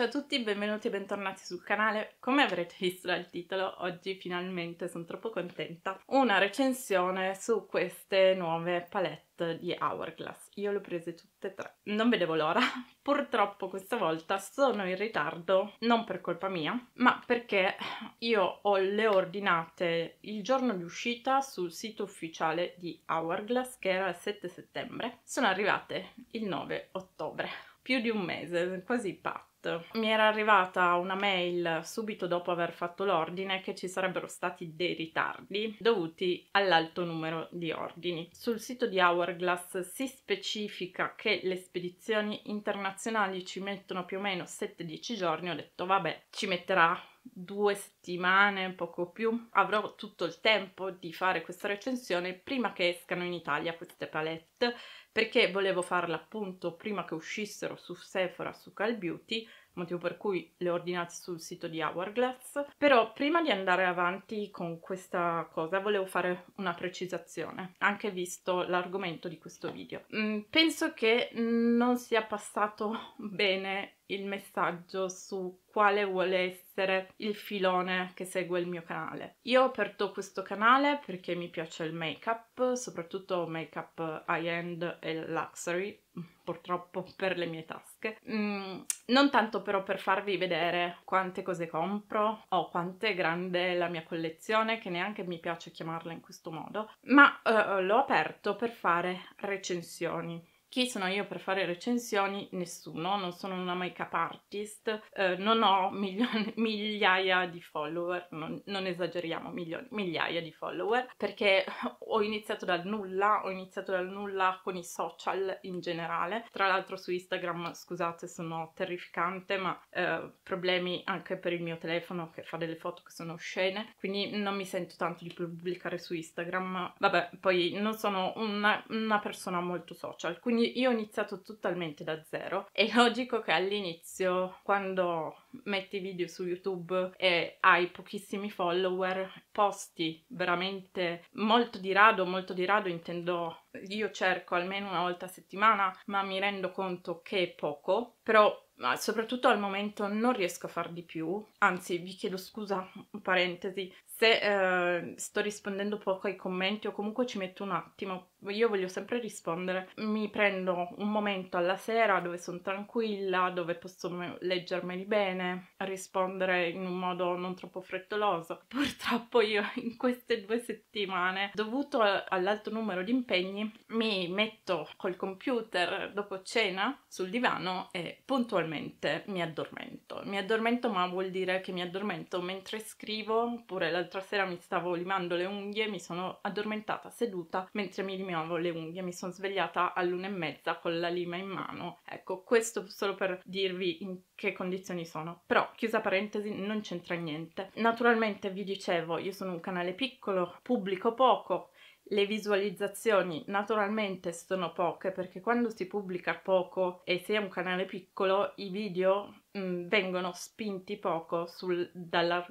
Ciao a tutti, benvenuti e bentornati sul canale. Come avrete visto dal titolo, oggi finalmente sono troppo contenta. Una recensione su queste nuove palette di Hourglass. Io le ho prese tutte e tre. Non vedevo l'ora. Purtroppo questa volta sono in ritardo, non per colpa mia, ma perché io ho le ordinate il giorno di uscita sul sito ufficiale di Hourglass, che era il 7 settembre. Sono arrivate il 9 ottobre. Più di un mese, quasi pazzo mi era arrivata una mail subito dopo aver fatto l'ordine che ci sarebbero stati dei ritardi dovuti all'alto numero di ordini. Sul sito di Hourglass si specifica che le spedizioni internazionali ci mettono più o meno 7-10 giorni. Ho detto vabbè, ci metterà due settimane, poco più. Avrò tutto il tempo di fare questa recensione prima che escano in Italia queste palette perché volevo farla appunto prima che uscissero su Sephora, su Cal Beauty, motivo per cui le ho ordinate sul sito di Hourglass. Però prima di andare avanti con questa cosa volevo fare una precisazione, anche visto l'argomento di questo video. Mm, penso che non sia passato bene il messaggio su quale vuole essere il filone che segue il mio canale. Io ho aperto questo canale perché mi piace il make-up, soprattutto make-up high-end e luxury, purtroppo per le mie tasche. Mm, non tanto però per farvi vedere quante cose compro o quanto è grande la mia collezione, che neanche mi piace chiamarla in questo modo, ma uh, l'ho aperto per fare recensioni. Chi sono io per fare recensioni? Nessuno, non sono una make-up artist, eh, non ho milioni, migliaia di follower, non, non esageriamo, milioni, migliaia di follower, perché ho iniziato dal nulla, ho iniziato dal nulla con i social in generale. Tra l'altro su Instagram, scusate, sono terrificante, ma eh, problemi anche per il mio telefono che fa delle foto che sono oscene, quindi non mi sento tanto di pubblicare su Instagram. Vabbè, poi non sono una, una persona molto social, quindi io ho iniziato totalmente da zero. È logico che all'inizio, quando metti video su YouTube e hai pochissimi follower, posti veramente molto di rado, molto di rado intendo io cerco almeno una volta a settimana, ma mi rendo conto che è poco, però soprattutto al momento non riesco a far di più, anzi vi chiedo scusa, parentesi, se eh, sto rispondendo poco ai commenti o comunque ci metto un attimo, io voglio sempre rispondere. Mi prendo un momento alla sera dove sono tranquilla, dove posso leggermeli bene, rispondere in un modo non troppo frettoloso. Purtroppo io in queste due settimane, dovuto all'alto numero di impegni, mi metto col computer dopo cena sul divano e puntualmente mi addormento. Mi addormento ma vuol dire che mi addormento mentre scrivo oppure l'altro l'altra sera mi stavo limando le unghie, mi sono addormentata seduta mentre mi limavo le unghie, mi sono svegliata all'una e mezza con la lima in mano. Ecco, questo solo per dirvi in che condizioni sono. Però, chiusa parentesi, non c'entra niente. Naturalmente vi dicevo, io sono un canale piccolo, pubblico poco, le visualizzazioni naturalmente sono poche perché quando si pubblica poco e si è un canale piccolo i video mh, mm, vengono spinti poco sul, dalla,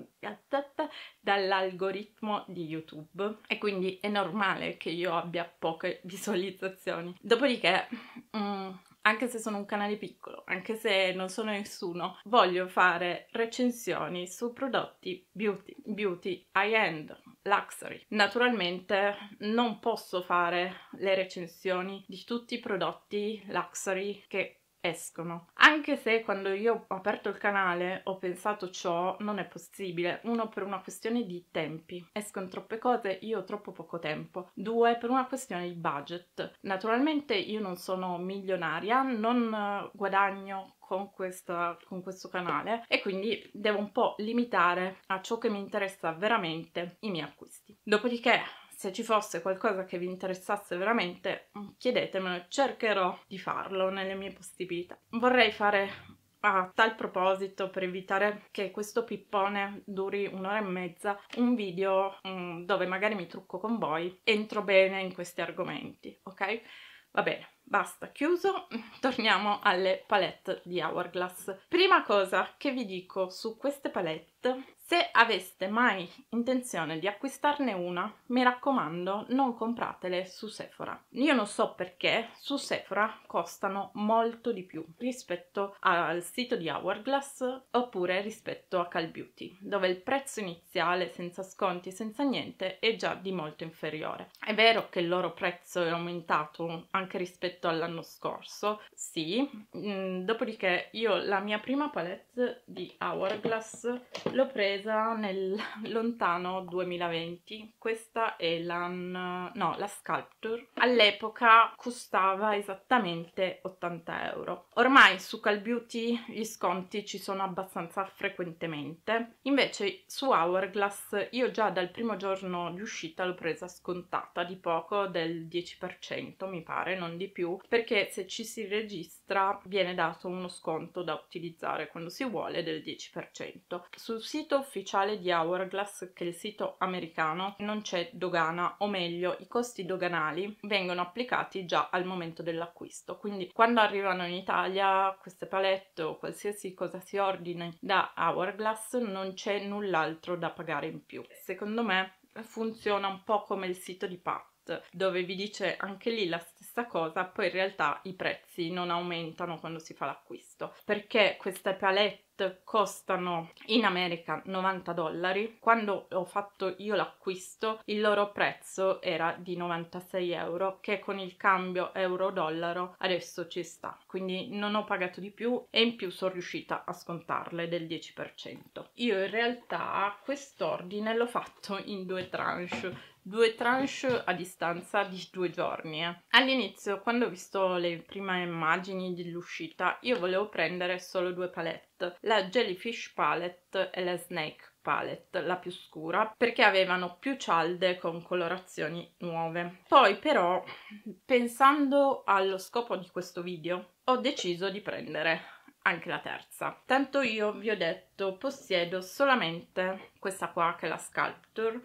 dall'algoritmo di YouTube e quindi è normale che io abbia poche visualizzazioni. Dopodiché mh, mm, anche se sono un canale piccolo, anche se non sono nessuno, voglio fare recensioni su prodotti beauty, beauty, high-end, luxury. Naturalmente non posso fare le recensioni di tutti i prodotti luxury che escono. Anche se quando io ho aperto il canale ho pensato ciò, non è possibile. Uno, per una questione di tempi. Escono troppe cose, io ho troppo poco tempo. Due, per una questione di budget. Naturalmente io non sono milionaria, non eh, guadagno con, questa, con questo canale e quindi devo un po' limitare a ciò che mi interessa veramente i miei acquisti. Dopodiché se ci fosse qualcosa che vi interessasse veramente, mm, chiedetemelo, cercherò di farlo nelle mie possibilità. Vorrei fare a tal proposito, per evitare che questo pippone duri un'ora e mezza, un video um, dove magari mi trucco con voi, entro bene in questi argomenti, ok? Va bene, basta, chiuso, torniamo alle palette di Hourglass. Prima cosa che vi dico su queste palette, Se aveste mai intenzione di acquistarne una, mi raccomando, non compratele su Sephora. Io non so perché su Sephora costano molto di più rispetto al sito di Hourglass oppure rispetto a Cal Beauty, dove il prezzo iniziale senza sconti, senza niente, è già di molto inferiore. È vero che il loro prezzo è aumentato anche rispetto all'anno scorso, sì, mm, dopodiché io la mia prima palette di Hourglass l'ho presa nel lontano 2020, questa è la, no, la Sculpture, all'epoca costava esattamente 80 euro. Ormai su Cal Beauty gli sconti ci sono abbastanza frequentemente, invece su Hourglass io già dal primo giorno di uscita l'ho presa scontata di poco, del 10% mi pare, non di più, perché se ci si registra viene dato uno sconto da utilizzare quando si vuole del 10%. Sul sito ufficiale di Hourglass, che il sito americano, non c'è dogana, o meglio, i costi doganali vengono applicati già al momento dell'acquisto, quindi quando arrivano in Italia queste palette o qualsiasi cosa si ordini da Hourglass non c'è null'altro da pagare in più. Secondo me funziona un po' come il sito di Pat dove vi dice anche lì la stessa cosa, poi in realtà i prezzi non aumentano quando si fa l'acquisto, perché queste palette costano in America 90 dollari. Quando ho fatto io l'acquisto, il loro prezzo era di 96 euro, che con il cambio euro-dollaro adesso ci sta. Quindi non ho pagato di più e in più sono riuscita a scontarle del 10%. Io in realtà quest'ordine l'ho fatto in due tranche due tranche a distanza di due giorni. Eh. All'inizio, quando ho visto le prime immagini dell'uscita, io volevo prendere solo due palette, la Jellyfish Palette e la Snake palette, la più scura, perché avevano più cialde con colorazioni nuove. Poi però, pensando allo scopo di questo video, ho deciso di prendere anche la terza. Tanto io vi ho detto, possiedo solamente questa qua che è la Sculpture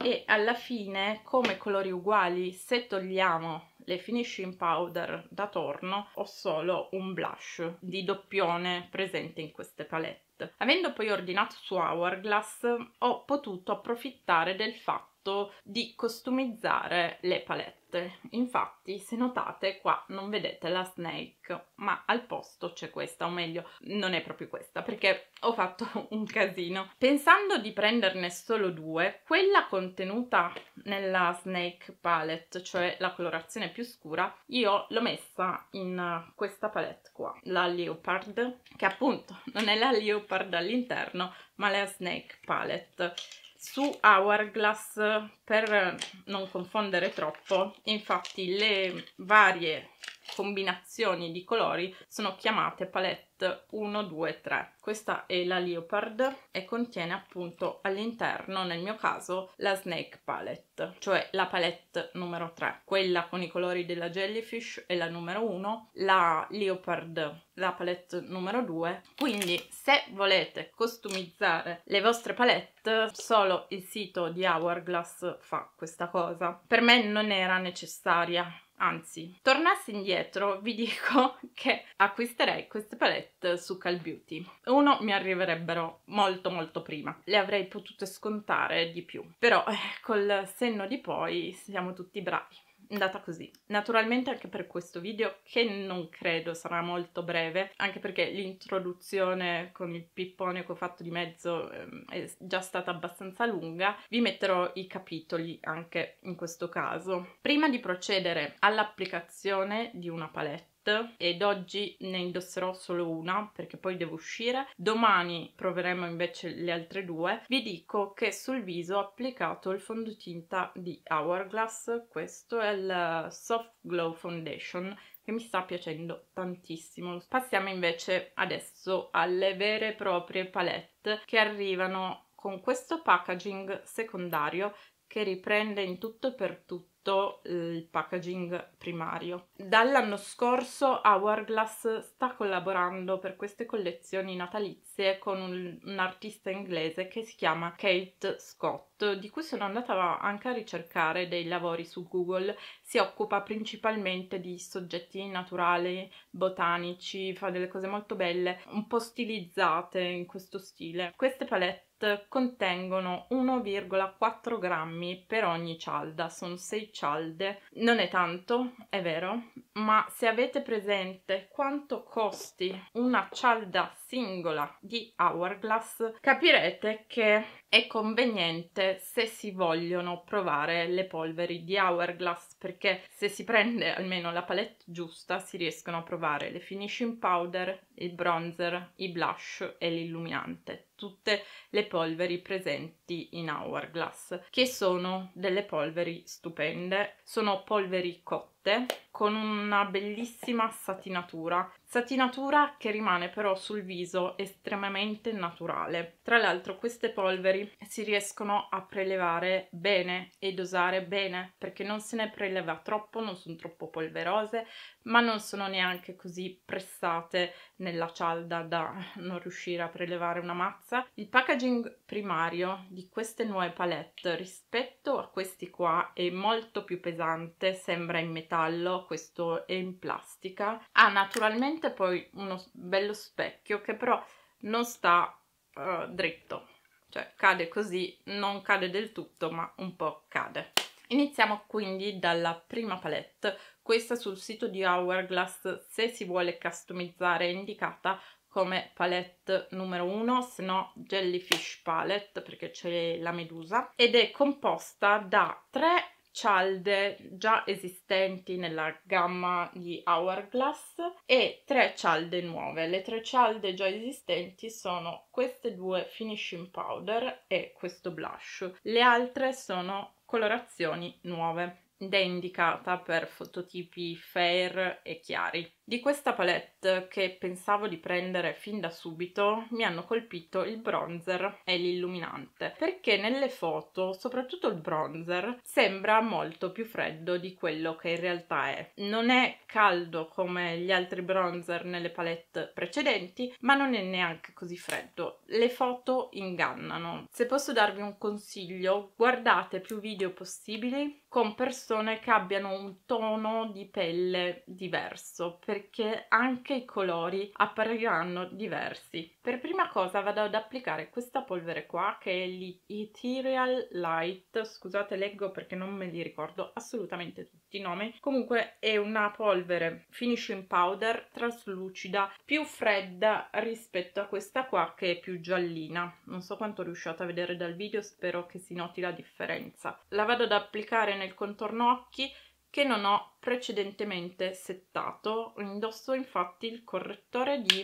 e alla fine come colori uguali se togliamo le finishing powder da torno ho solo un blush di doppione presente in queste palette. Avendo poi ordinato su Hourglass ho potuto approfittare del fatto di costumizzare le palette. Infatti se notate qua non vedete la snake ma al posto c'è questa o meglio non è proprio questa perché ho fatto un casino. Pensando di prenderne solo due quella contenuta nella snake palette cioè la colorazione più scura io l'ho messa in questa palette qua la leopard che appunto non è la leopard all'interno ma la snake palette su Hourglass per non confondere troppo. Infatti le varie combinazioni di colori sono chiamate palette 1, 2, 3. Questa è la Leopard e contiene appunto all'interno, nel mio caso, la Snake Palette, cioè la palette numero 3. Quella con i colori della Jellyfish è la numero 1, la Leopard la palette numero 2. Quindi se volete costumizzare le vostre palette, solo il sito di Hourglass fa questa cosa. Per me non era necessaria Anzi, tornassi indietro, vi dico che acquisterei queste palette su Cal Beauty. Uno, mi arriverebbero molto molto prima. Le avrei potute scontare di più. Però, eh, col senno di poi, siamo tutti bravi andata così. Naturalmente anche per questo video, che non credo sarà molto breve, anche perché l'introduzione con il pippone che ho fatto di mezzo ehm, è già stata abbastanza lunga, vi metterò i capitoli anche in questo caso. Prima di procedere all'applicazione di una palette, ed oggi ne indosserò solo una perché poi devo uscire. Domani proveremo invece le altre due. Vi dico che sul viso ho applicato il fondotinta di Hourglass, questo è il Soft Glow Foundation che mi sta piacendo tantissimo. Passiamo invece adesso alle vere e proprie palette che arrivano con questo packaging secondario che riprende in tutto e per tutto il packaging primario. Dall'anno scorso Hourglass sta collaborando per queste collezioni natalizie con un, un, artista inglese che si chiama Kate Scott, di cui sono andata anche a ricercare dei lavori su Google. Si occupa principalmente di soggetti naturali, botanici, fa delle cose molto belle, un po' stilizzate in questo stile. Queste palette contengono 1,4 grammi per ogni cialda, sono 6 cialde. Non è tanto, è vero, ma se avete presente quanto costi una cialda singola di Hourglass, capirete che è conveniente se si vogliono provare le polveri di Hourglass perché se si prende almeno la palette giusta si riescono a provare le finishing powder, il bronzer, i blush e l'illuminante, tutte le polveri presenti in Hourglass, che sono delle polveri stupende, sono polveri cotte con una bellissima satinatura, satinatura che rimane però sul viso estremamente naturale. Tra l'altro queste polveri si riescono a prelevare bene e dosare bene perché non se ne preleva troppo, non sono troppo polverose, ma non sono neanche così pressate nella cialda da non riuscire a prelevare una mazza. Il packaging primario di queste nuove palette rispetto a questi qua è molto più pesante, sembra in metallo, questo è in plastica. Ha naturalmente poi uno bello specchio che però non sta uh, dritto, cioè cade così, non cade del tutto ma un po' cade. Iniziamo quindi dalla prima palette, questa sul sito di Hourglass se si vuole customizzare è indicata come palette numero 1, se no Jellyfish Palette perché c'è la medusa ed è composta da tre cialde già esistenti nella gamma di Hourglass e tre cialde nuove. Le tre cialde già esistenti sono queste due finishing powder e questo blush. Le altre sono colorazioni nuove ed è indicata per fototipi fair e chiari. Di questa palette che pensavo di prendere fin da subito mi hanno colpito il bronzer e l'illuminante perché nelle foto, soprattutto il bronzer, sembra molto più freddo di quello che in realtà è. Non è caldo come gli altri bronzer nelle palette precedenti, ma non è neanche così freddo. Le foto ingannano. Se posso darvi un consiglio, guardate più video possibili con persone che abbiano un tono di pelle diverso perché anche i colori appariranno diversi. Per prima cosa vado ad applicare questa polvere qua che è l'Ethereal Light, scusate leggo perché non me li ricordo assolutamente tutti i nomi, comunque è una polvere finishing powder traslucida più fredda rispetto a questa qua che è più giallina, non so quanto riusciate a vedere dal video, spero che si noti la differenza. La vado ad applicare nel contorno occhi che non ho precedentemente settato. Indosso infatti il correttore di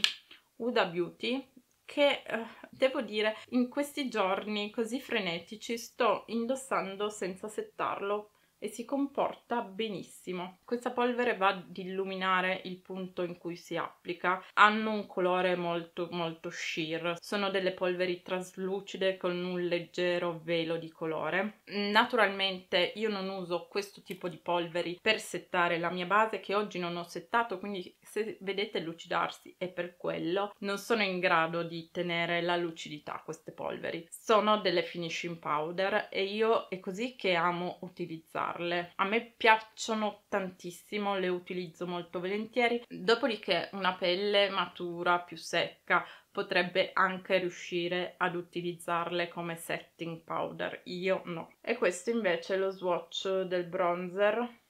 Huda Beauty che eh, devo dire in questi giorni così frenetici sto indossando senza settarlo e si comporta benissimo. Questa polvere va ad illuminare il punto in cui si applica. Hanno un colore molto molto sheer. Sono delle polveri traslucide con un leggero velo di colore. Naturalmente io non uso questo tipo di polveri per settare la mia base che oggi non ho settato, quindi se vedete lucidarsi è per quello. Non sono in grado di tenere la lucidità queste polveri. Sono delle finishing powder e io è così che amo utilizzarle usarle. A me piacciono tantissimo, le utilizzo molto volentieri. Dopodiché una pelle matura, più secca, potrebbe anche riuscire ad utilizzarle come setting powder. Io no. E questo invece è lo swatch del bronzer.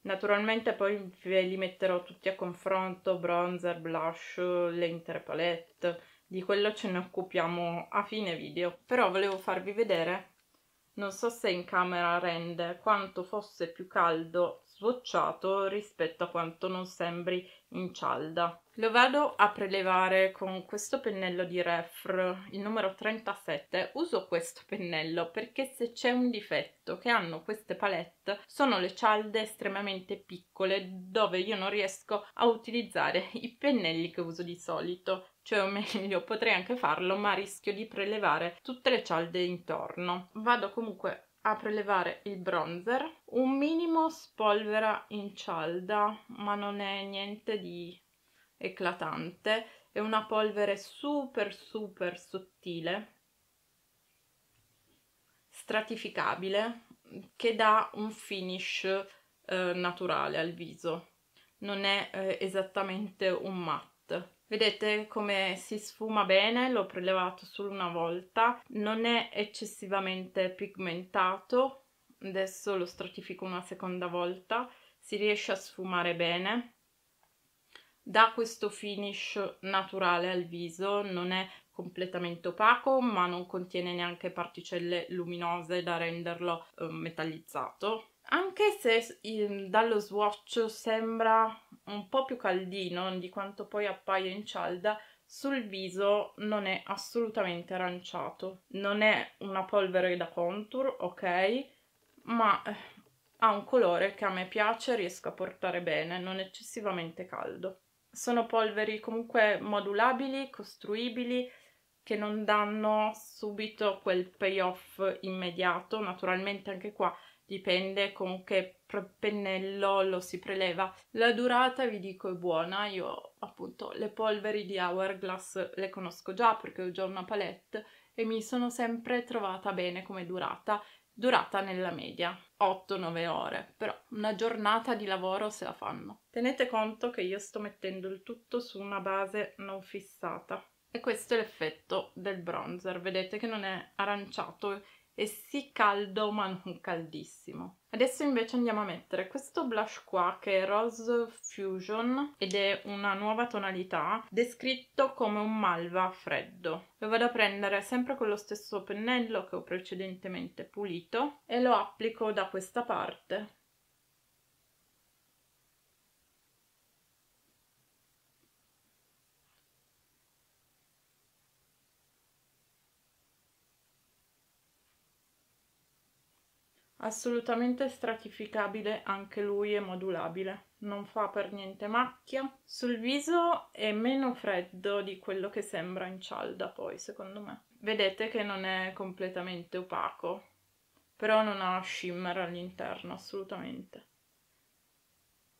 Naturalmente poi ve li metterò tutti a confronto, bronzer, blush, le palette, di quello ce ne occupiamo a fine video. Però volevo farvi vedere non so se in camera rende quanto fosse più caldo swatchato rispetto a quanto non sembri in cialda. Lo vado a prelevare con questo pennello di Refr, il numero 37. Uso questo pennello perché se c'è un difetto che hanno queste palette sono le cialde estremamente piccole dove io non riesco a utilizzare i pennelli che uso di solito. Cioè, o meglio, potrei anche farlo, ma rischio di prelevare tutte le cialde intorno. Vado comunque a prelevare il bronzer. Un minimo spolvera in cialda ma non è niente di eclatante. È una polvere super super sottile stratificabile che dà un finish eh, naturale al viso. Non è eh, esattamente un matte Vedete come si sfuma bene, l'ho prelevato solo una volta, non è eccessivamente pigmentato, adesso lo stratifico una seconda volta, si riesce a sfumare bene, dà questo finish naturale al viso, non è completamente opaco ma non contiene neanche particelle luminose da renderlo eh, metallizzato anche se il, dallo swatch sembra un po' più caldino di quanto poi appaia in cialda, sul viso non è assolutamente aranciato. Non è una polvere da contour, ok, ma eh, ha un colore che a me piace, riesco a portare bene, non eccessivamente caldo. Sono polveri comunque modulabili, costruibili, che non danno subito quel payoff immediato. Naturalmente anche qua dipende con che pennello lo si preleva. La durata vi dico è buona, io appunto le polveri di Hourglass le conosco già perché ho già una palette e mi sono sempre trovata bene come durata, durata nella media 8-9 ore, però una giornata di lavoro se la fanno. Tenete conto che io sto mettendo il tutto su una base non fissata. E questo è l'effetto del bronzer, vedete che non è aranciato è sì caldo ma non caldissimo. Adesso invece andiamo a mettere questo blush qua che è Rose Fusion ed è una nuova tonalità descritto come un malva freddo. Lo vado a prendere sempre con lo stesso pennello che ho precedentemente pulito e lo applico da questa parte assolutamente stratificabile anche lui è modulabile non fa per niente macchia. Sul viso è meno freddo di quello che sembra in cialda poi secondo me. Vedete che non è completamente opaco però non ha shimmer all'interno assolutamente.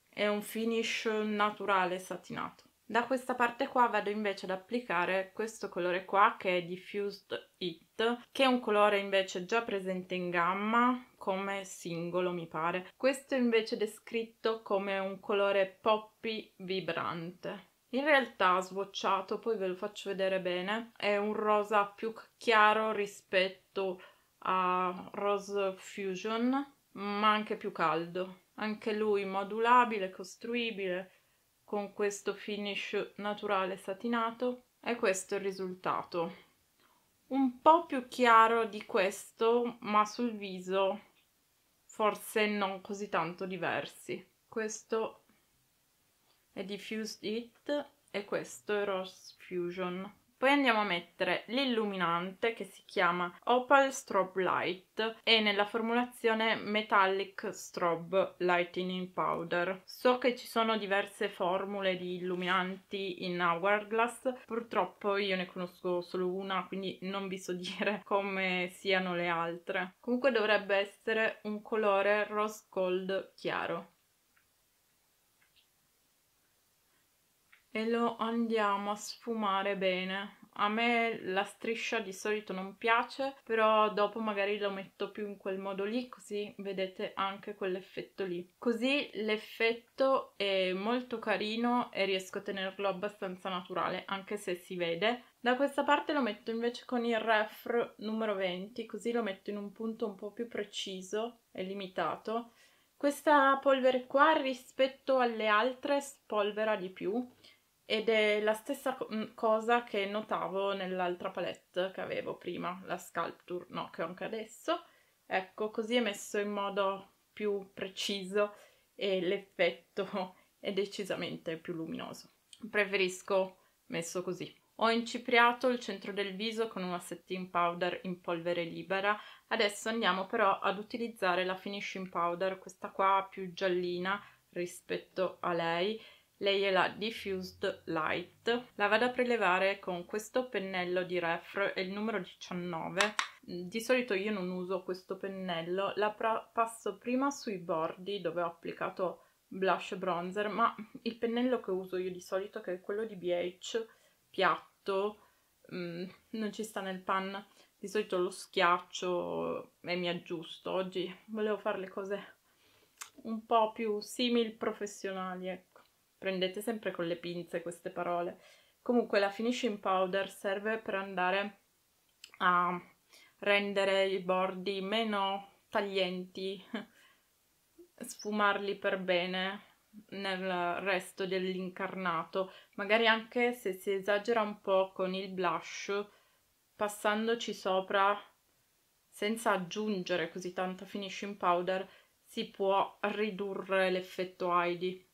È un finish naturale satinato da questa parte qua vado invece ad applicare questo colore qua che è Diffused It, che è un colore invece già presente in gamma come singolo mi pare. Questo è invece descritto come un colore poppy vibrante. In realtà swatchato, poi ve lo faccio vedere bene, è un rosa più chiaro rispetto a Rose Fusion, ma anche più caldo. Anche lui modulabile, costruibile, con questo finish naturale satinato e questo è il risultato. Un po' più chiaro di questo ma sul viso forse non così tanto diversi. Questo è Diffused It e questo è Rose Fusion poi andiamo a mettere l'illuminante che si chiama Opal Strobe Light e nella formulazione Metallic Strobe Lightening Powder. So che ci sono diverse formule di illuminanti in Hourglass, purtroppo io ne conosco solo una, quindi non vi so dire come siano le altre. Comunque dovrebbe essere un colore rose gold chiaro. E lo andiamo a sfumare bene. A me la striscia di solito non piace, però dopo magari lo metto più in quel modo lì, così vedete anche quell'effetto lì. Così l'effetto è molto carino e riesco a tenerlo abbastanza naturale, anche se si vede. Da questa parte lo metto invece con il ref numero 20, così lo metto in un punto un po' più preciso e limitato. Questa polvere qua rispetto alle altre spolvera di più ed è la stessa cosa che notavo nell'altra palette che avevo prima, la Sculpture, no, che ho anche adesso. Ecco, così è messo in modo più preciso e l'effetto è decisamente più luminoso. Preferisco messo così. Ho incipriato il centro del viso con una setting powder in polvere libera. Adesso andiamo però ad utilizzare la finishing powder, questa qua più giallina rispetto a lei lei è la Diffused Light. La vado a prelevare con questo pennello di Refr, è il numero 19. Di solito io non uso questo pennello, la passo prima sui bordi dove ho applicato blush bronzer, ma il pennello che uso io di solito, che è quello di BH, piatto, mm, non ci sta nel pan. Di solito lo schiaccio e mi aggiusto. Oggi volevo fare le cose un po' più simil professionali, ecco prendete sempre con le pinze queste parole. Comunque la finishing powder serve per andare a rendere i bordi meno taglienti, sfumarli per bene nel resto dell'incarnato, magari anche se si esagera un po' con il blush, passandoci sopra senza aggiungere così tanta finishing powder, si può ridurre l'effetto Heidi.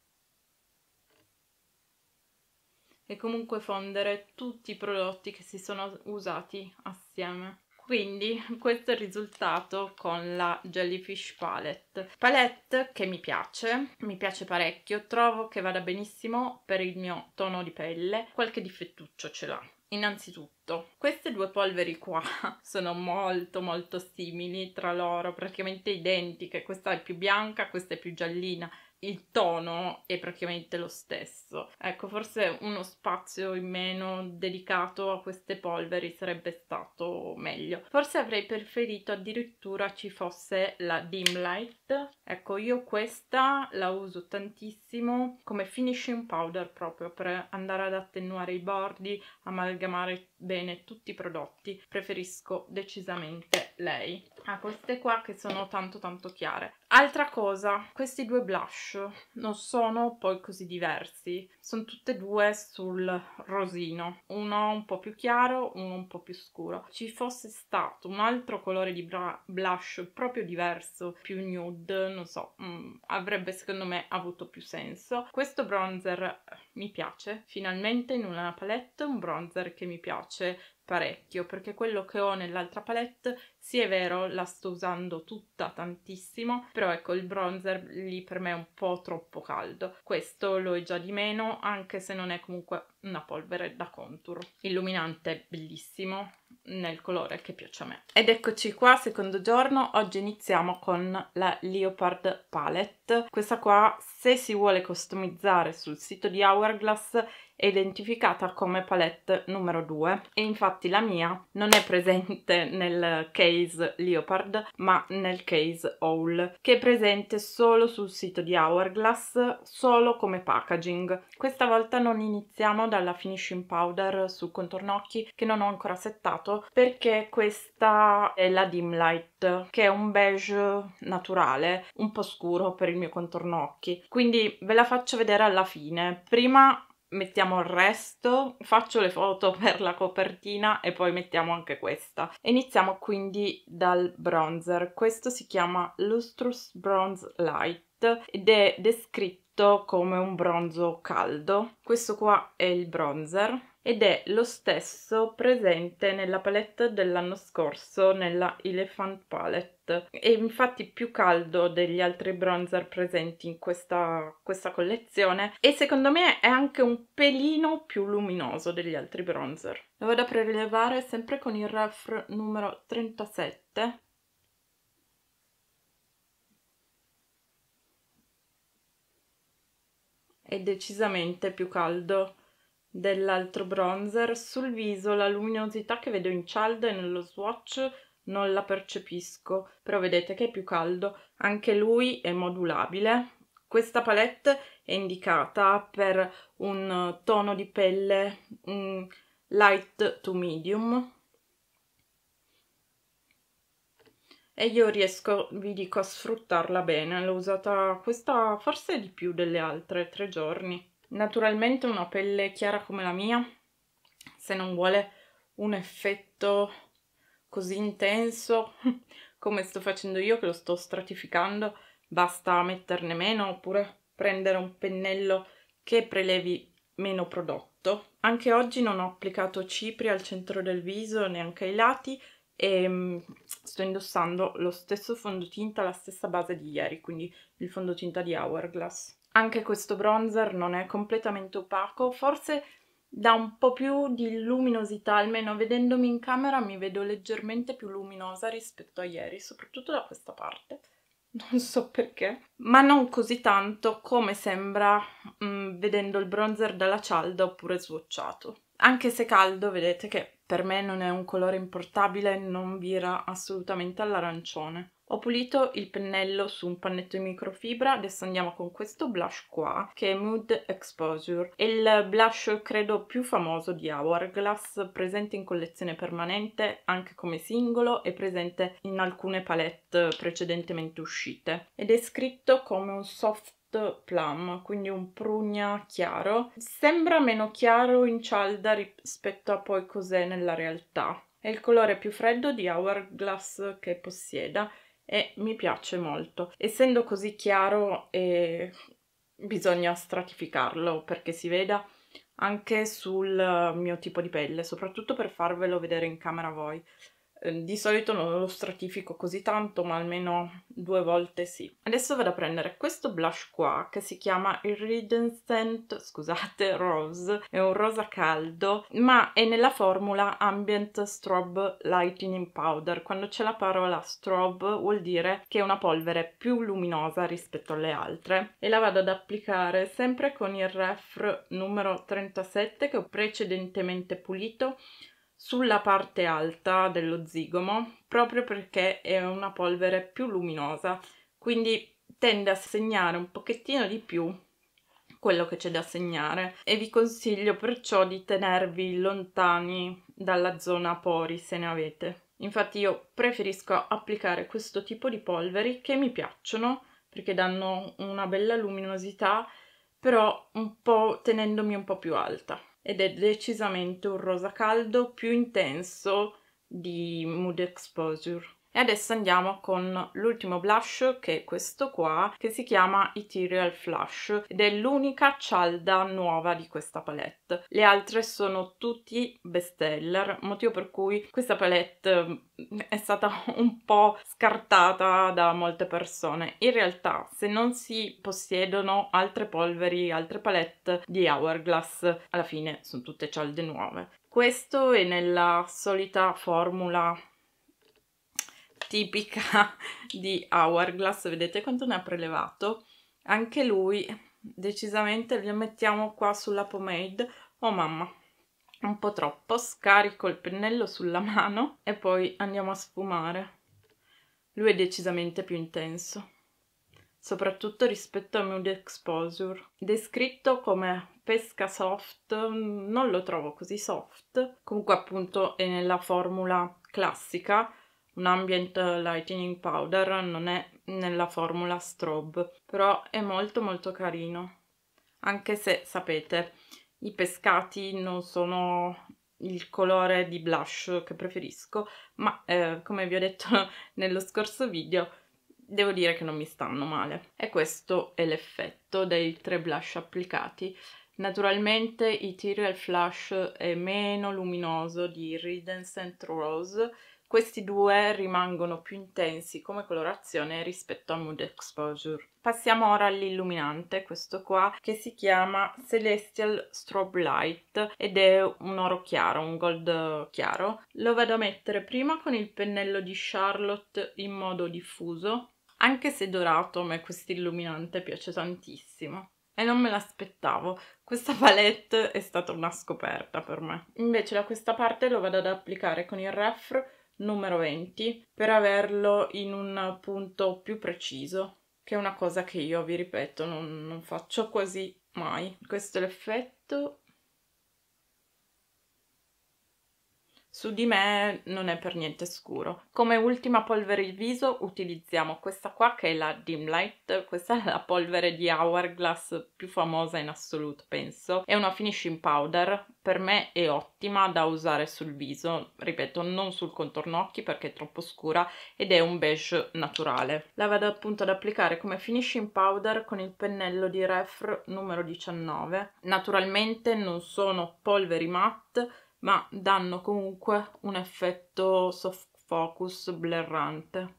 E comunque fondere tutti i prodotti che si sono usati assieme. Quindi questo è il risultato con la Jellyfish Palette. Palette che mi piace, mi piace parecchio, trovo che vada benissimo per il mio tono di pelle, qualche difettuccio ce l'ha. Innanzitutto, queste due polveri qua sono molto molto simili tra loro, praticamente identiche, questa è più bianca, questa è più giallina, il tono è praticamente lo stesso. Ecco, forse uno spazio in meno dedicato a queste polveri sarebbe stato meglio. Forse avrei preferito addirittura ci fosse la dim light. Ecco, io questa la uso tantissimo come finishing powder proprio per andare ad attenuare i bordi, amalgamare bene tutti i prodotti. Preferisco decisamente lei. Ah, queste qua che sono tanto tanto chiare. Altra cosa, questi due blush non sono poi così diversi, sono tutte e due sul rosino, uno un po' più chiaro, uno un po' più scuro. Ci fosse stato un altro colore di blush proprio diverso, più nude, non so, mh, mm, avrebbe secondo me avuto più senso. Questo bronzer mi piace, finalmente in una palette un bronzer che mi piace parecchio perché quello che ho nell'altra palette sì è vero la sto usando tutta tantissimo però ecco il bronzer lì per me è un po' troppo caldo. Questo lo è già di meno anche se non è comunque una polvere da contour. Illuminante bellissimo nel colore che piace a me. Ed eccoci qua secondo giorno. Oggi iniziamo con la Leopard Palette. Questa qua se si vuole customizzare sul sito di Hourglass identificata come palette numero 2 e infatti la mia non è presente nel case Leopard ma nel case Owl che è presente solo sul sito di Hourglass solo come packaging. Questa volta non iniziamo dalla finishing powder sul contorno occhi che non ho ancora settato perché questa è la dim light che è un beige naturale un po' scuro per il mio contorno occhi. Quindi ve la faccio vedere alla fine. Prima mettiamo il resto, faccio le foto per la copertina e poi mettiamo anche questa. Iniziamo quindi dal bronzer. Questo si chiama Lustrous Bronze Light ed è descritto come un bronzo caldo. Questo qua è il bronzer ed è lo stesso presente nella palette dell'anno scorso, nella Elephant Palette. È infatti più caldo degli altri bronzer presenti in questa, questa collezione e secondo me è anche un pelino più luminoso degli altri bronzer. Lo vado a prelevare sempre con il ref numero 37 è decisamente più caldo dell'altro bronzer. Sul viso la luminosità che vedo in cialda e nello swatch non la percepisco, però vedete che è più caldo. Anche lui è modulabile. Questa palette è indicata per un tono di pelle um, light to medium. E io riesco, vi dico, a sfruttarla bene. L'ho usata questa forse di più delle altre, tre giorni. Naturalmente una pelle chiara come la mia, se non vuole un effetto così intenso come sto facendo io che lo sto stratificando, basta metterne meno oppure prendere un pennello che prelevi meno prodotto. Anche oggi non ho applicato cipri al centro del viso, neanche ai lati e mm, sto indossando lo stesso fondotinta, la stessa base di ieri, quindi il fondotinta di Hourglass. Anche questo bronzer non è completamente opaco, forse dà un po' più di luminosità, almeno vedendomi in camera mi vedo leggermente più luminosa rispetto a ieri, soprattutto da questa parte. Non so perché, ma non così tanto come sembra mh, mm, vedendo il bronzer dalla cialda oppure swatchato. Anche se caldo, vedete che per me non è un colore importabile, non vira assolutamente all'arancione. Ho pulito il pennello su un pannetto di microfibra, adesso andiamo con questo blush qua che è Mood Exposure. È il blush credo più famoso di Hourglass, presente in collezione permanente anche come singolo e presente in alcune palette precedentemente uscite. Ed è scritto come un soft plum, quindi un prugna chiaro. Sembra meno chiaro in cialda rispetto a poi cos'è nella realtà. È il colore più freddo di Hourglass che possieda e mi piace molto. Essendo così chiaro eh, bisogna stratificarlo perché si veda anche sul mio tipo di pelle, soprattutto per farvelo vedere in camera voi. Ehm, di solito non lo stratifico così tanto, ma almeno due volte sì. Adesso vado a prendere questo blush qua che si chiama Iridescent, scusate, Rose. È un rosa caldo, ma è nella formula Ambient Strobe Lightening Powder. Quando c'è la parola strobe vuol dire che è una polvere più luminosa rispetto alle altre. E la vado ad applicare sempre con il ref numero 37 che ho precedentemente pulito sulla parte alta dello zigomo proprio perché è una polvere più luminosa quindi tende a segnare un pochettino di più quello che c'è da segnare. E vi consiglio perciò di tenervi lontani dalla zona pori se ne avete. Infatti io preferisco applicare questo tipo di polveri che mi piacciono perché danno una bella luminosità però un po' tenendomi un po' più alta ed è decisamente un rosa caldo più intenso di Mood Exposure. E adesso andiamo con l'ultimo blush che è questo qua che si chiama Ethereal Flush ed è l'unica cialda nuova di questa palette. Le altre sono tutti bestseller, motivo per cui questa palette mm, è stata un po' scartata da molte persone. In realtà se non si possiedono altre polveri, altre palette di Hourglass, alla fine sono tutte cialde nuove. Questo è nella solita formula tipica di Hourglass, vedete quanto ne ha prelevato? Anche lui, decisamente, lo mettiamo qua sulla pomade. Oh mamma, un po' troppo. Scarico il pennello sulla mano e poi andiamo a sfumare. Lui è decisamente più intenso, soprattutto rispetto a Mood Exposure. Descritto come pesca soft, non lo trovo così soft. Comunque appunto è nella formula classica, un ambient lightening powder non è nella formula strobe però è molto molto carino. Anche se sapete i pescati non sono il colore di blush che preferisco ma eh, come vi ho detto nello scorso video devo dire che non mi stanno male. E questo è l'effetto dei tre blush applicati. Naturalmente Ethereal Flush è meno luminoso di Iridescent Rose questi due rimangono più intensi come colorazione rispetto a Mood Exposure. Passiamo ora all'illuminante, questo qua, che si chiama Celestial Strobe Light ed è un oro chiaro, un gold chiaro. Lo vado a mettere prima con il pennello di Charlotte in modo diffuso, anche se dorato a me questo illuminante piace tantissimo e non me l'aspettavo. Questa palette è stata una scoperta per me. Invece da questa parte lo vado ad applicare con il ref numero 20 per averlo in un punto più preciso che è una cosa che io vi ripeto non, non faccio quasi mai. Questo è l'effetto Su di me non è per niente scuro. Come ultima polvere di viso utilizziamo questa qua che è la Dim Light, questa è la polvere di Hourglass più famosa in assoluto penso. È una finishing powder, per me è ottima da usare sul viso, ripeto non sul contorno occhi perché è troppo scura ed è un beige naturale. La vado appunto ad applicare come finishing powder con il pennello di Refr numero 19. Naturalmente non sono polveri matte ma danno comunque un effetto soft focus blerrante.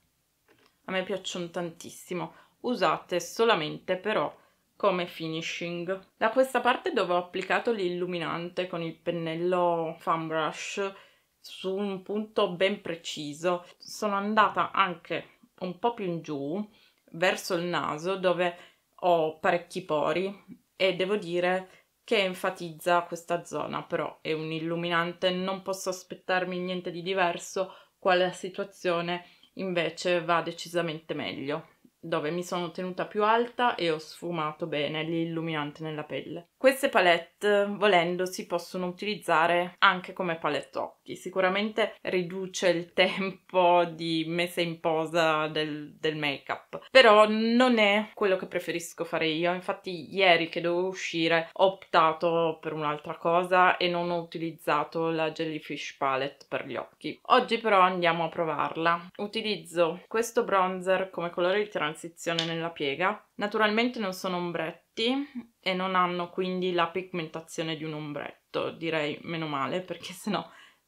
A me piacciono tantissimo, usate solamente però come finishing. Da questa parte dove ho applicato l'illuminante con il pennello fan brush su un punto ben preciso, sono andata anche un po' più in giù verso il naso dove ho parecchi pori e devo dire che enfatizza questa zona, però è un illuminante, non posso aspettarmi niente di diverso, qual è la situazione invece va decisamente meglio dove mi sono tenuta più alta e ho sfumato bene l'illuminante nella pelle. Queste palette, volendo, si possono utilizzare anche come palette occhi. Sicuramente riduce il tempo di messa in posa del, del make-up, però non è quello che preferisco fare io. Infatti, ieri che dovevo uscire ho optato per un'altra cosa e non ho utilizzato la Jellyfish Palette per gli occhi. Oggi però andiamo a provarla. Utilizzo questo bronzer come colore di transizione nella piega. Naturalmente non sono ombretti e non hanno quindi la pigmentazione di un ombretto, direi meno male perché sennò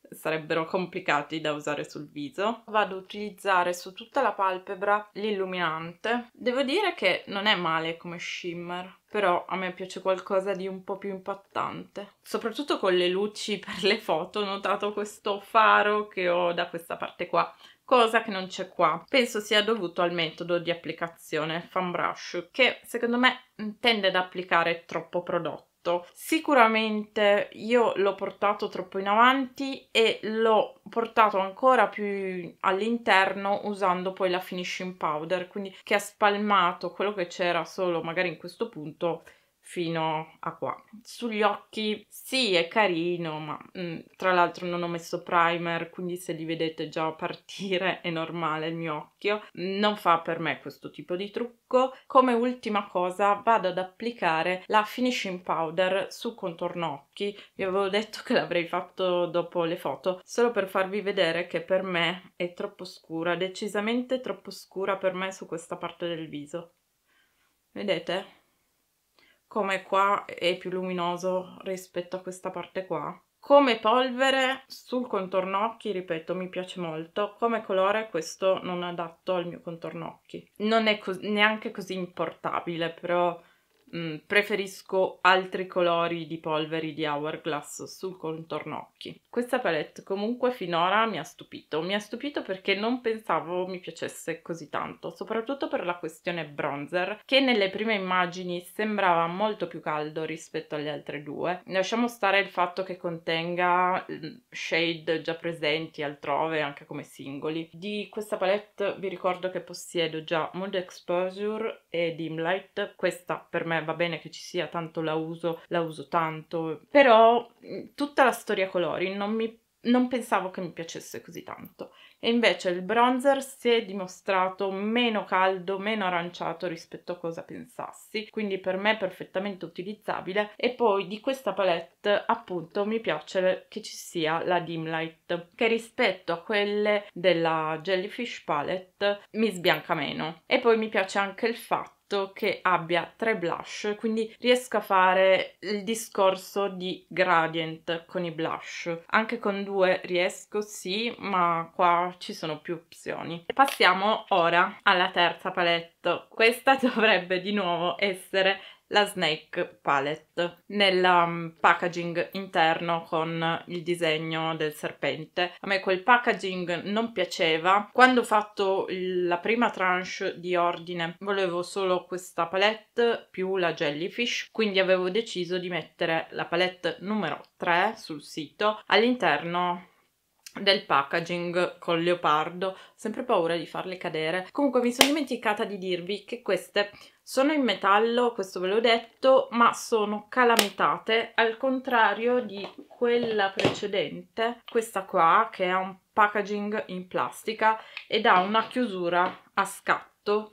sarebbero complicati da usare sul viso. Vado ad utilizzare su tutta la palpebra l'illuminante. Devo dire che non è male come shimmer, però a me piace qualcosa di un po' più impattante. Soprattutto con le luci per le foto ho notato questo faro che ho da questa parte qua cosa che non c'è qua. Penso sia dovuto al metodo di applicazione fan brush che secondo me tende ad applicare troppo prodotto. Sicuramente io l'ho portato troppo in avanti e l'ho portato ancora più all'interno usando poi la finishing powder, quindi che ha spalmato quello che c'era solo magari in questo punto fino a qua. Sugli occhi sì è carino, ma mh, mm, tra l'altro non ho messo primer, quindi se li vedete già partire è normale il mio occhio. Non fa per me questo tipo di trucco. Come ultima cosa vado ad applicare la finishing powder sul contorno occhi. Vi avevo detto che l'avrei fatto dopo le foto, solo per farvi vedere che per me è troppo scura, decisamente troppo scura per me su questa parte del viso. Vedete? Come qua è più luminoso rispetto a questa parte qua. Come polvere sul contorno occhi, ripeto, mi piace molto. Come colore questo non è adatto al mio contorno occhi. Non è co neanche così importabile, però Mm, preferisco altri colori di polveri di Hourglass sul contorno occhi. Questa palette comunque finora mi ha stupito, mi ha stupito perché non pensavo mi piacesse così tanto, soprattutto per la questione bronzer che nelle prime immagini sembrava molto più caldo rispetto alle altre due. Lasciamo stare il fatto che contenga mm, shade già presenti altrove anche come singoli. Di questa palette vi ricordo che possiedo già Mood Exposure e Dim questa per me va bene che ci sia, tanto la uso, la uso tanto, però tutta la storia colori non mi non pensavo che mi piacesse così tanto. E invece il bronzer si è dimostrato meno caldo, meno aranciato rispetto a cosa pensassi, quindi per me è perfettamente utilizzabile. E poi di questa palette appunto mi piace che ci sia la dim light che rispetto a quelle della Jellyfish palette mi sbianca meno. E poi mi piace anche il fatto che abbia tre blush, quindi riesco a fare il discorso di gradient con i blush. Anche con due riesco, sì, ma qua ci sono più opzioni. Passiamo ora alla terza palette. Questa dovrebbe di nuovo essere la Snake Palette nel um, packaging interno con il disegno del serpente. A me quel packaging non piaceva. Quando ho fatto la prima tranche di ordine volevo solo questa palette più la Jellyfish, quindi avevo deciso di mettere la palette numero 3 sul sito all'interno del packaging col leopardo, sempre paura di farle cadere. Comunque mi sono dimenticata di dirvi che queste sono in metallo, questo ve l'ho detto, ma sono calamitate, al contrario di quella precedente, questa qua che ha un packaging in plastica ed ha una chiusura a scatto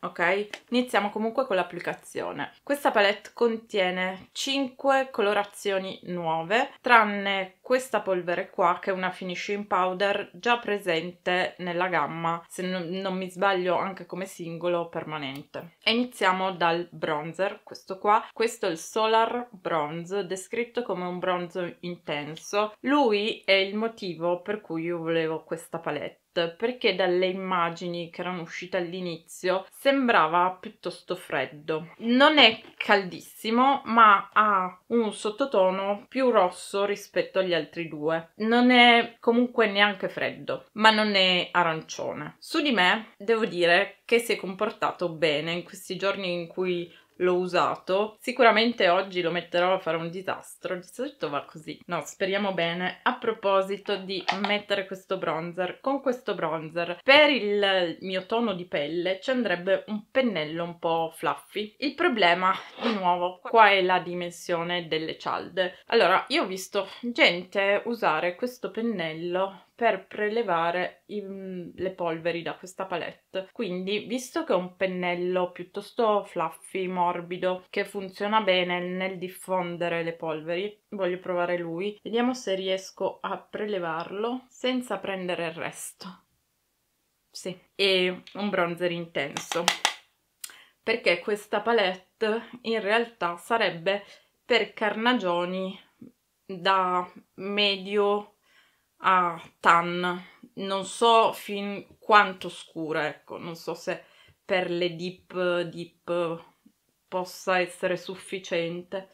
ok? Iniziamo comunque con l'applicazione. Questa palette contiene 5 colorazioni nuove, tranne questa polvere qua che è una finishing powder già presente nella gamma, se non, non mi sbaglio anche come singolo permanente. E iniziamo dal bronzer, questo qua. Questo è il Solar Bronze, descritto come un bronzo intenso. Lui è il motivo per cui io volevo questa palette perché dalle immagini che erano uscite all'inizio sembrava piuttosto freddo. Non è caldissimo, ma ha un sottotono più rosso rispetto agli altri due. Non è comunque neanche freddo, ma non è arancione. Su di me devo dire che si è comportato bene in questi giorni in cui l'ho usato. Sicuramente oggi lo metterò a fare un disastro, di solito va così. No, speriamo bene. A proposito di mettere questo bronzer, con questo bronzer per il mio tono di pelle ci andrebbe un pennello un po' fluffy. Il problema, di nuovo, qua è la dimensione delle cialde. Allora, io ho visto gente usare questo pennello per prelevare i, le polveri da questa palette. Quindi, visto che è un pennello piuttosto fluffy, morbido, che funziona bene nel diffondere le polveri, voglio provare lui. Vediamo se riesco a prelevarlo senza prendere il resto. Sì, e un bronzer intenso. Perché questa palette in realtà sarebbe per carnagioni da medio a tan, non so fin quanto scura, ecco, non so se per le dip dip possa essere sufficiente.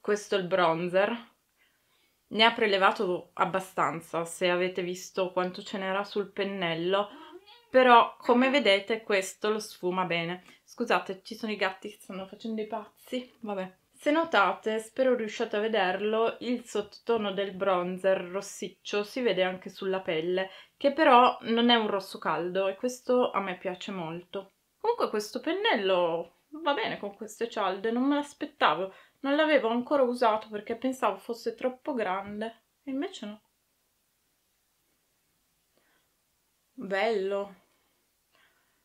Questo è il bronzer. Ne ha prelevato abbastanza, se avete visto quanto ce n'era sul pennello, però come vedete questo lo sfuma bene. Scusate, ci sono i gatti che stanno facendo i pazzi, vabbè. Se notate, spero riusciate a vederlo, il sottotono del bronzer rossiccio si vede anche sulla pelle, che però non è un rosso caldo e questo a me piace molto. Comunque questo pennello va bene con queste cialde, non me l'aspettavo, non l'avevo ancora usato perché pensavo fosse troppo grande, e invece no. Bello.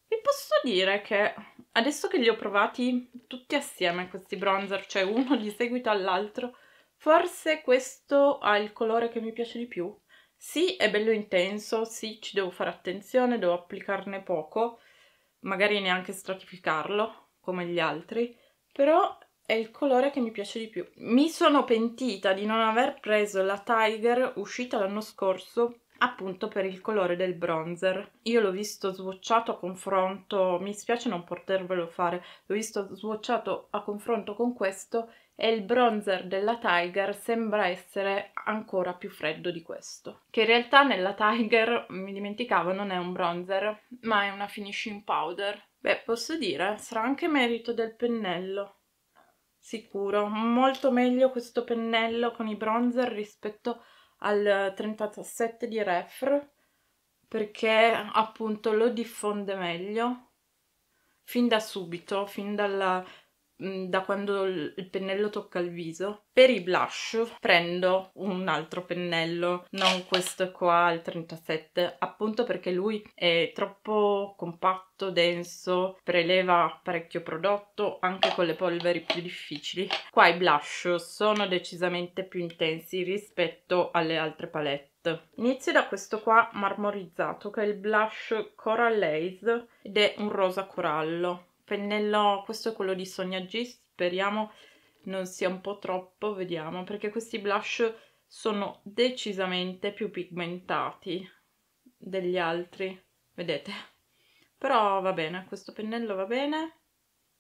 Vi posso dire che adesso che li ho provati tutti assieme questi bronzer, cioè uno di seguito all'altro, forse questo ha il colore che mi piace di più. Sì, è bello intenso, sì, ci devo fare attenzione, devo applicarne poco, magari neanche stratificarlo come gli altri, però è il colore che mi piace di più. Mi sono pentita di non aver preso la Tiger uscita l'anno scorso appunto per il colore del bronzer. Io l'ho visto swatchato a confronto, mi spiace non potervelo fare, l'ho visto swatchato a confronto con questo e il bronzer della Tiger sembra essere ancora più freddo di questo. Che in realtà nella Tiger, mi dimenticavo, non è un bronzer, ma è una finishing powder. Beh, posso dire, sarà anche merito del pennello. Sicuro, molto meglio questo pennello con i bronzer rispetto a al 37 di Refr perché appunto lo diffonde meglio fin da subito, fin dalla da quando il pennello tocca il viso. Per i blush prendo un altro pennello, non questo qua, il 37, appunto perché lui è troppo compatto, denso, preleva parecchio prodotto, anche con le polveri più difficili. Qua i blush sono decisamente più intensi rispetto alle altre palette. Inizio da questo qua marmorizzato che è il blush Coral Lace ed è un rosa corallo pennello, questo è quello di Sonia G, speriamo non sia un po' troppo, vediamo, perché questi blush sono decisamente più pigmentati degli altri, vedete? Però va bene, questo pennello va bene,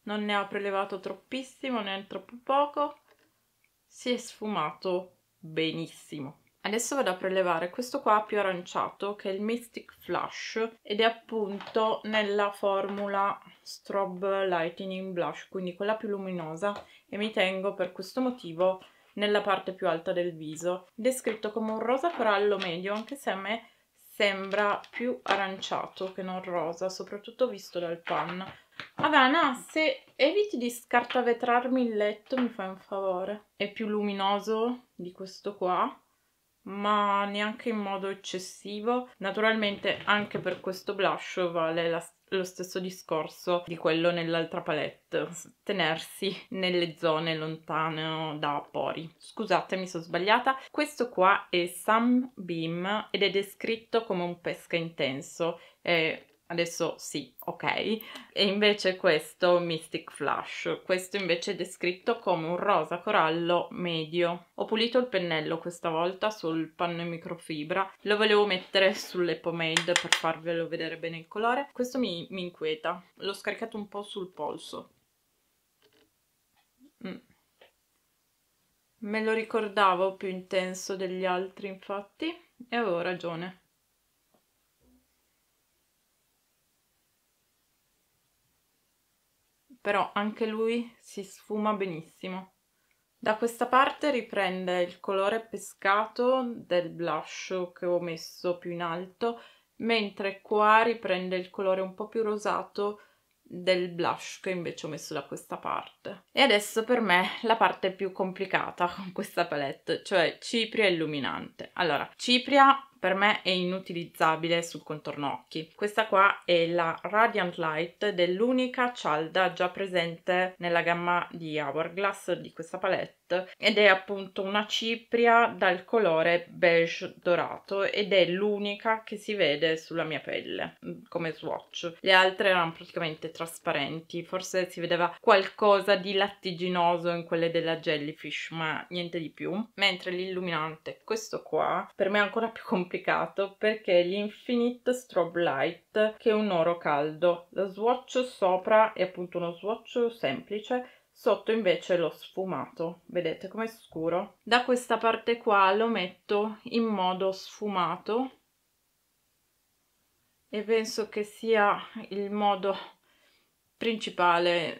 non ne ho prelevato troppissimo, né troppo poco, si è sfumato benissimo. Adesso vado a prelevare questo qua più aranciato che è il Mystic Flush ed è appunto nella formula Strobe Lightening Blush, quindi quella più luminosa e mi tengo per questo motivo nella parte più alta del viso. Descritto come un rosa corallo medio, anche se a me sembra più aranciato che non rosa, soprattutto visto dal pan. Avana, se eviti di scartavetrarmi il letto mi fai un favore. È più luminoso di questo qua ma neanche in modo eccessivo. Naturalmente anche per questo blush vale la, lo stesso discorso di quello nell'altra palette, tenersi nelle zone lontane da pori. Scusate, mi sono sbagliata. Questo qua è Sunbeam ed è descritto come un pesca intenso. È Adesso sì, ok. E invece questo Mystic Flush. Questo invece è descritto come un rosa corallo medio. Ho pulito il pennello questa volta sul panno in microfibra. Lo volevo mettere sulle pomade per farvelo vedere bene il colore. Questo mi, mi inquieta. L'ho scaricato un po' sul polso. Mm. Me lo ricordavo più intenso degli altri, infatti, e avevo ragione. Però anche lui si sfuma benissimo. Da questa parte riprende il colore pescato del blush che ho messo più in alto, mentre qua riprende il colore un po' più rosato del blush che invece ho messo da questa parte. E adesso per me la parte più complicata con questa palette, cioè cipria illuminante. Allora, cipria per me è inutilizzabile sul contorno occhi. Questa qua è la Radiant Light ed è l'unica cialda già presente nella gamma di Hourglass di questa palette ed è appunto una cipria dal colore beige dorato ed è l'unica che si vede sulla mia pelle mm, come swatch. Le altre erano praticamente trasparenti, forse si vedeva qualcosa di lattiginoso in quelle della Jellyfish, ma niente di più. Mentre l'illuminante, questo qua, per me è ancora più complicato perché l'Infinite Strobe Light che è un oro caldo. Lo swatch sopra è appunto uno swatch semplice sotto invece l'ho sfumato. Vedete com'è scuro? Da questa parte qua lo metto in modo sfumato. E penso che sia il modo principale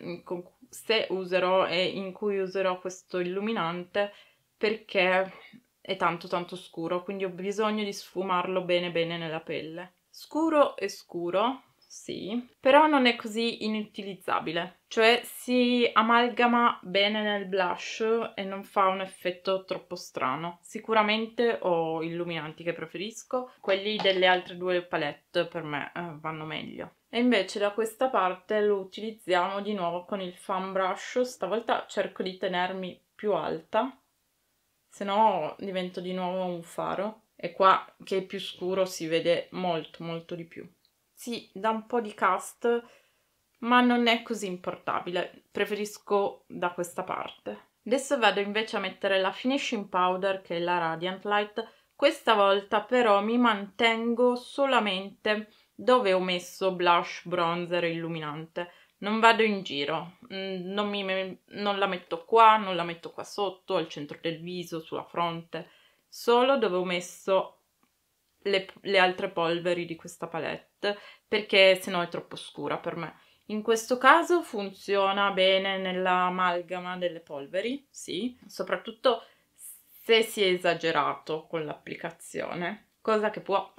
se userò e in cui userò questo illuminante perché è tanto tanto scuro. Quindi ho bisogno di sfumarlo bene bene nella pelle. Scuro e scuro sì, però non è così inutilizzabile, cioè si amalgama bene nel blush e non fa un effetto troppo strano. Sicuramente ho illuminanti che preferisco, quelli delle altre due palette per me eh, vanno meglio. E invece da questa parte lo utilizziamo di nuovo con il fan brush, stavolta cerco di tenermi più alta, se no divento di nuovo un faro. E qua che è più scuro si vede molto molto di più sì, dà un po' di cast, ma non è così importabile. Preferisco da questa parte. Adesso vado invece a mettere la finishing powder che è la Radiant Light. Questa volta però mi mantengo solamente dove ho messo blush, bronzer e illuminante. Non vado in giro, mm, non, mi, non la metto qua, non la metto qua sotto, al centro del viso, sulla fronte, solo dove ho messo le, le altre polveri di questa palette perché sennò è troppo scura per me. In questo caso funziona bene nell'amalgama delle polveri, sì, soprattutto se si è esagerato con l'applicazione, cosa che può,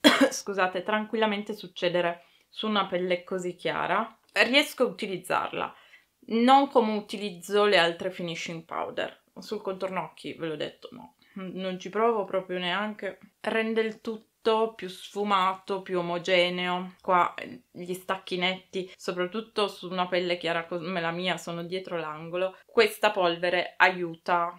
scusate, tranquillamente succedere su una pelle così chiara. Riesco a utilizzarla, non come utilizzo le altre finishing powder. Sul contorno occhi, ve l'ho detto, no non ci provo proprio neanche. Rende il tutto più sfumato, più omogeneo. Qua eh, gli stacchi netti, soprattutto su una pelle chiara come la mia, sono dietro l'angolo. Questa polvere aiuta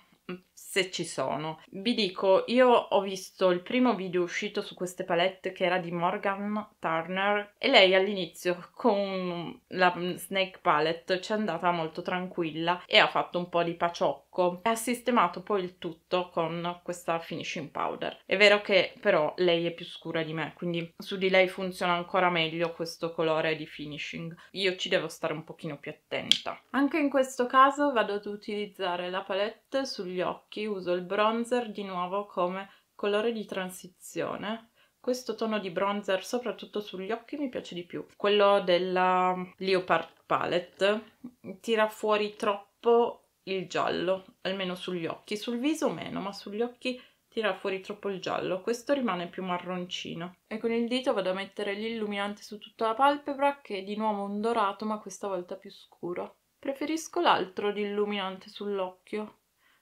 se ci sono. Vi dico, io ho visto il primo video uscito su queste palette che era di Morgan Turner e lei all'inizio con la Snake Palette ci è andata molto tranquilla e ha fatto un po' di paciocco e ha sistemato poi il tutto con questa finishing powder. È vero che però lei è più scura di me, quindi su di lei funziona ancora meglio questo colore di finishing. Io ci devo stare un pochino più attenta. Anche in questo caso vado ad utilizzare la palette sugli occhi occhi uso il bronzer di nuovo come colore di transizione. Questo tono di bronzer soprattutto sugli occhi mi piace di più. Quello della Leopard Palette tira fuori troppo il giallo almeno sugli occhi. Sul viso meno ma sugli occhi tira fuori troppo il giallo. Questo rimane più marroncino. E con il dito vado a mettere l'illuminante su tutta la palpebra che è di nuovo un dorato ma questa volta più scuro. Preferisco l'altro di illuminante sull'occhio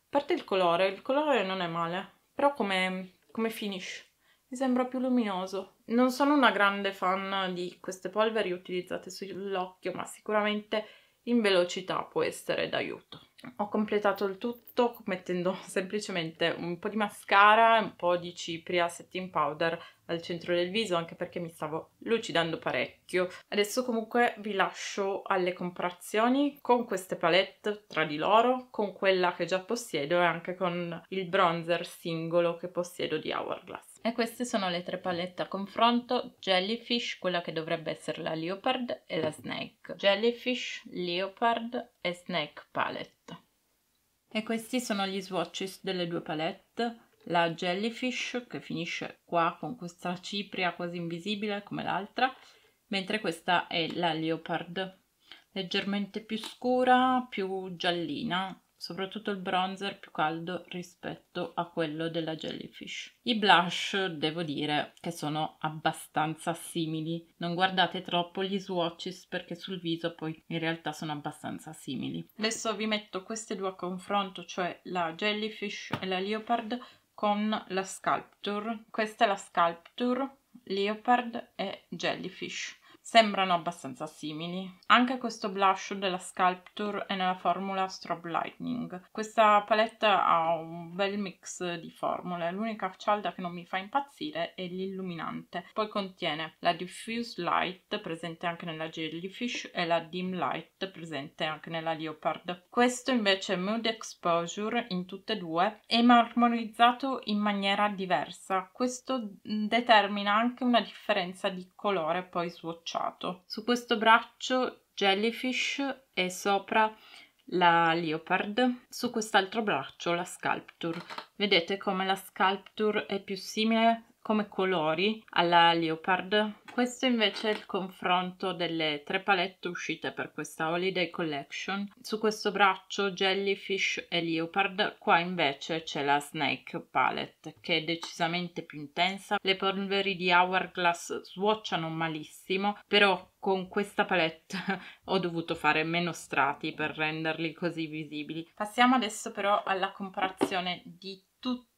parte il colore, il colore non è male, però come, come finish mi sembra più luminoso. Non sono una grande fan di queste polveri utilizzate sull'occhio, ma sicuramente in velocità può essere d'aiuto. Ho completato il tutto mettendo semplicemente un po' di mascara e un po' di cipria setting powder al centro del viso anche perché mi stavo lucidando parecchio. Adesso comunque vi lascio alle comparazioni con queste palette tra di loro, con quella che già possiedo e anche con il bronzer singolo che possiedo di Hourglass. E queste sono le tre palette a confronto, Jellyfish, quella che dovrebbe essere la Leopard e la Snake. Jellyfish, Leopard e Snake Palette. E questi sono gli swatches delle due palette la jellyfish che finisce qua con questa cipria quasi invisibile come l'altra, mentre questa è la leopard. leggermente più scura, più giallina soprattutto il bronzer più caldo rispetto a quello della Jellyfish. I blush devo dire che sono abbastanza simili, non guardate troppo gli swatches perché sul viso poi in realtà sono abbastanza simili. Adesso vi metto queste due a confronto, cioè la Jellyfish e la Leopard con la Sculpture. Questa è la Sculpture, Leopard e Jellyfish sembrano abbastanza simili. Anche questo blush della Sculpture è nella formula Strobe Lightning. Questa paletta ha un bel mix di formule, l'unica cialda che non mi fa impazzire è l'illuminante. Poi contiene la Diffuse Light presente anche nella Jellyfish e la Dim Light presente anche nella Leopard. Questo invece è Mood Exposure in tutte e due è marmorizzato in maniera diversa. Questo determina anche una differenza di colore poi swatchato tracciato. Su questo braccio Jellyfish e sopra la Leopard, su quest'altro braccio la Sculpture. Vedete come la Sculpture è più simile come colori alla Leopard questo invece è il confronto delle tre palette uscite per questa Holiday Collection. Su questo braccio Jellyfish e Leopard, qua invece c'è la Snake Palette che è decisamente più intensa. Le polveri di Hourglass swatchano malissimo, però con questa palette ho dovuto fare meno strati per renderli così visibili. Passiamo adesso però alla comparazione di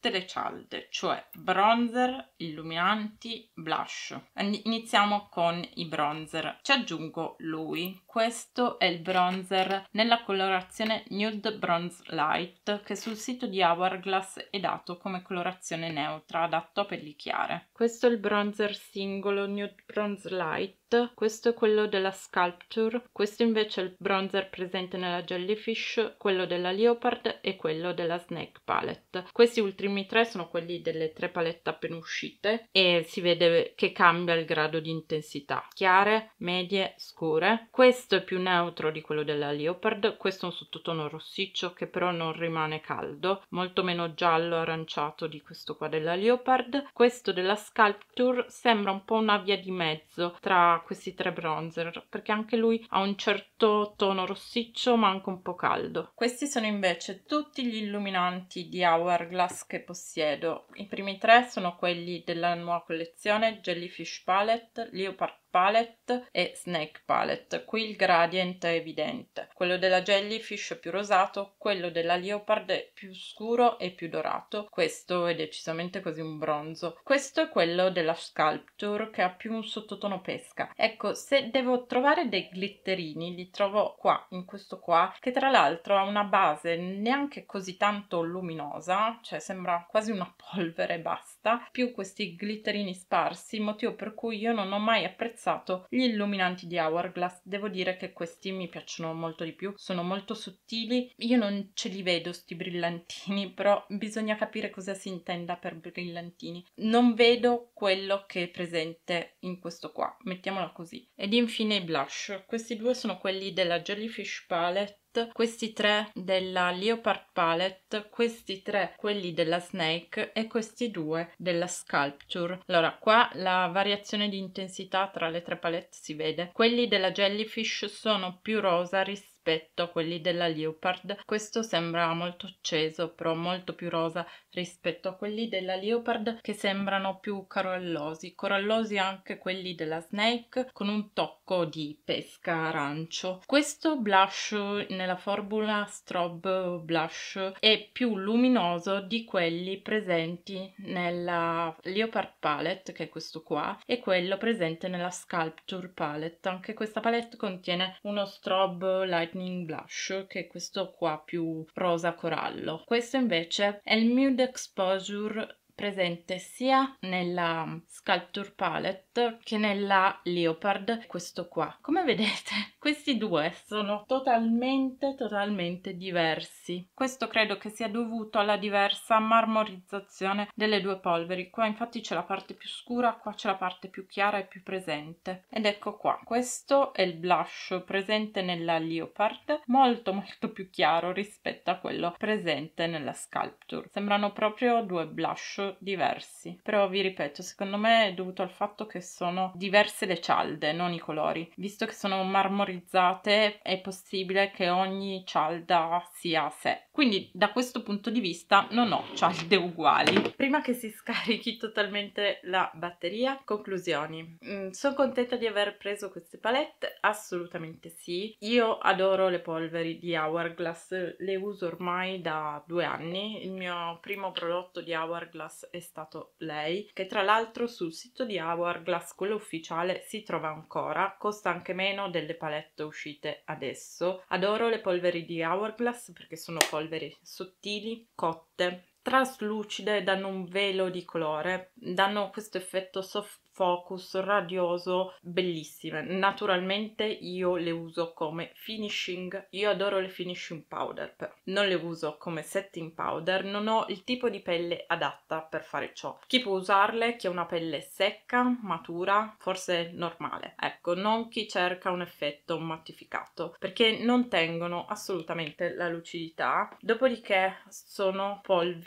tutte le cialde, cioè bronzer, illuminanti, blush. Iniziamo con i bronzer. Ci aggiungo lui. Questo è il bronzer nella colorazione Nude Bronze Light che sul sito di Hourglass è dato come colorazione neutra, adatto a pelli chiare. Questo è il bronzer singolo Nude Bronze Light questo è quello della Sculpture, questo invece è il bronzer presente nella Jellyfish, quello della Leopard e quello della Snake Palette. Questi ultimi tre sono quelli delle tre palette appena uscite e si vede che cambia il grado di intensità, chiare, medie, scure. Questo è più neutro di quello della Leopard, questo è un sottotono rossiccio che però non rimane caldo, molto meno giallo aranciato di questo qua della Leopard. Questo della Sculpture sembra un po' una via di mezzo tra questi tre bronzer perché anche lui ha un certo tono rossiccio ma anche un po' caldo. Questi sono invece tutti gli illuminanti di Hourglass che possiedo. I primi tre sono quelli della nuova collezione Jellyfish Palette, Leopard palette e snake palette. Qui il gradient è evidente. Quello della jellyfish è più rosato, quello della leopard è più scuro e più dorato. Questo è decisamente così un bronzo. Questo è quello della sculpture che ha più un sottotono pesca. Ecco, se devo trovare dei glitterini, li trovo qua, in questo qua, che tra l'altro ha una base neanche così tanto luminosa, cioè sembra quasi una polvere basta, più questi glitterini sparsi, motivo per cui io non ho mai apprezzato apprezzato gli illuminanti di Hourglass. Devo dire che questi mi piacciono molto di più, sono molto sottili. Io non ce li vedo sti brillantini, però bisogna capire cosa si intenda per brillantini. Non vedo quello che è presente in questo qua, mettiamola così. Ed infine i blush. Questi due sono quelli della Jellyfish Palette questi tre della Leopard Palette, questi tre quelli della Snake e questi due della Sculpture. Allora, qua la variazione di intensità tra le tre palette si vede. Quelli della Jellyfish sono più rosa rispetto rispetto a quelli della Leopard. Questo sembra molto acceso, però molto più rosa rispetto a quelli della Leopard che sembrano più corallosi. Corallosi anche quelli della Snake con un tocco di pesca arancio. Questo blush nella formula Strobe Blush è più luminoso di quelli presenti nella Leopard Palette, che è questo qua, e quello presente nella Sculpture Palette. Anche questa palette contiene uno Strobe Light Lightning Blush, che è questo qua più rosa corallo. Questo invece è il Nude Exposure presente sia nella Sculpture Palette che nella Leopard, questo qua. Come vedete, questi due sono totalmente, totalmente diversi. Questo credo che sia dovuto alla diversa marmorizzazione delle due polveri. Qua infatti c'è la parte più scura, qua c'è la parte più chiara e più presente. Ed ecco qua, questo è il blush presente nella Leopard, molto molto più chiaro rispetto a quello presente nella Sculpture. Sembrano proprio due blush diversi. Però vi ripeto, secondo me è dovuto al fatto che sono diverse le cialde, non i colori. Visto che sono marmorizzate, è possibile che ogni cialda sia a sé. Quindi da questo punto di vista non ho cialde uguali. Prima che si scarichi totalmente la batteria, conclusioni. Mm, sono contenta di aver preso queste palette? Assolutamente sì. Io adoro le polveri di Hourglass, le uso ormai da due anni. Il mio primo prodotto di Hourglass è stato lei, che tra l'altro sul sito di Hourglass, quello ufficiale, si trova ancora. Costa anche meno delle palette uscite adesso. Adoro le polveri di Hourglass perché sono polveri sottili, cotte, traslucide, danno un velo di colore, danno questo effetto soft focus radioso bellissime. Naturalmente io le uso come finishing. Io adoro le finishing powder però non le uso come setting powder. Non ho il tipo di pelle adatta per fare ciò. Chi può usarle chi ha una pelle secca matura forse normale. Ecco non chi cerca un effetto mattificato perché non tengono assolutamente la lucidità. Dopodiché sono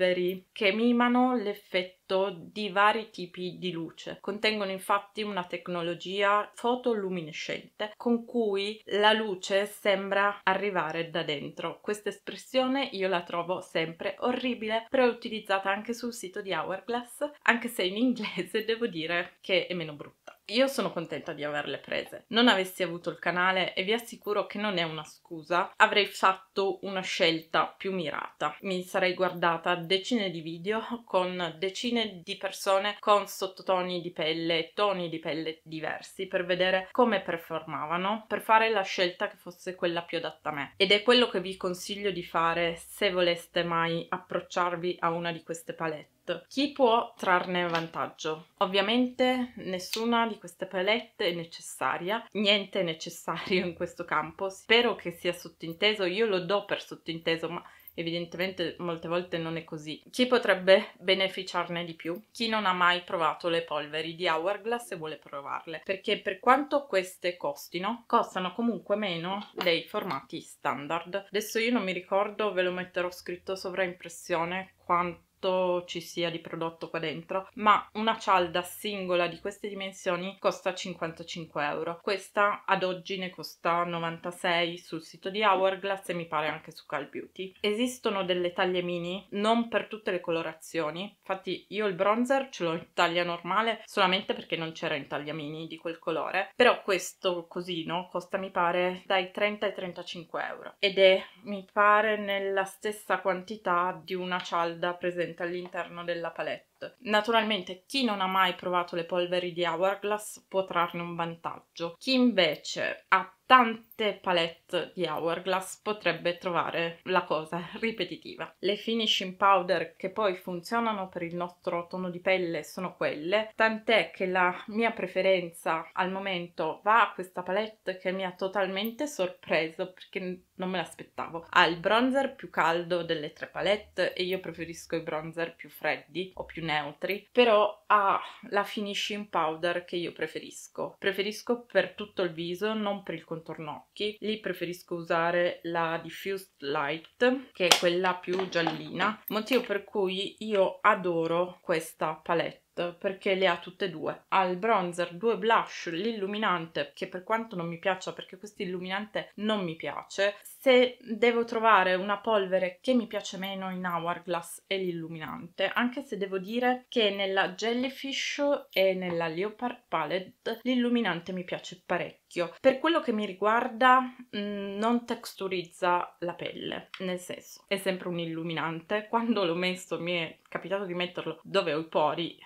polveri che mimano l'effetto di vari tipi di luce. Contengono infatti una tecnologia fotoluminescente con cui la luce sembra arrivare da dentro. Questa espressione io la trovo sempre orribile, però è utilizzata anche sul sito di Hourglass, anche se in inglese devo dire che è meno brutta. Io sono contenta di averle prese. Non avessi avuto il canale e vi assicuro che non è una scusa, avrei fatto una scelta più mirata. Mi sarei guardata decine di video con decine di persone con sottotoni di pelle toni di pelle diversi per vedere come performavano, per fare la scelta che fosse quella più adatta a me. Ed è quello che vi consiglio di fare se voleste mai approcciarvi a una di queste palette chi può trarne vantaggio? Ovviamente nessuna di queste palette è necessaria, niente è necessario in questo campo. Spero che sia sottinteso, io lo do per sottinteso, ma evidentemente molte volte non è così. Chi potrebbe beneficiarne di più? Chi non ha mai provato le polveri di Hourglass e vuole provarle, perché per quanto queste costino, costano comunque meno dei formati standard. Adesso io non mi ricordo, ve lo metterò scritto sovraimpressione quanto quanto ci sia di prodotto qua dentro, ma una cialda singola di queste dimensioni costa 55 euro. Questa ad oggi ne costa 96 sul sito di Hourglass e mi pare anche su Cal Beauty. Esistono delle taglie mini, non per tutte le colorazioni, infatti io il bronzer ce l'ho in taglia normale solamente perché non c'era in taglia mini di quel colore, però questo cosino costa mi pare dai 30 ai 35 euro ed è mi pare nella stessa quantità di una cialda presente presente all'interno della palette. Naturalmente chi non ha mai provato le polveri di Hourglass può trarne un vantaggio. Chi invece ha tante palette di Hourglass potrebbe trovare la cosa ripetitiva. Le finishing powder che poi funzionano per il nostro tono di pelle sono quelle, tant'è che la mia preferenza al momento va a questa palette che mi ha totalmente sorpreso perché non me l'aspettavo. Ha il bronzer più caldo delle tre palette e io preferisco i bronzer più freddi o più neutri, però ha la finishing powder che io preferisco. Preferisco per tutto il viso, non per il contorno occhi. Lì preferisco usare la Diffused Light, che è quella più giallina, motivo per cui io adoro questa palette perché le ha tutte e due. Ha il bronzer, due blush, l'illuminante, che per quanto non mi piaccia, perché questo illuminante non mi piace, se devo trovare una polvere che mi piace meno in Hourglass è l'illuminante, anche se devo dire che nella Jellyfish e nella Leopard Palette l'illuminante mi piace parecchio. Per quello che mi riguarda mm, non texturizza la pelle, nel senso è sempre un illuminante. Quando l'ho messo mi è capitato di metterlo dove ho i pori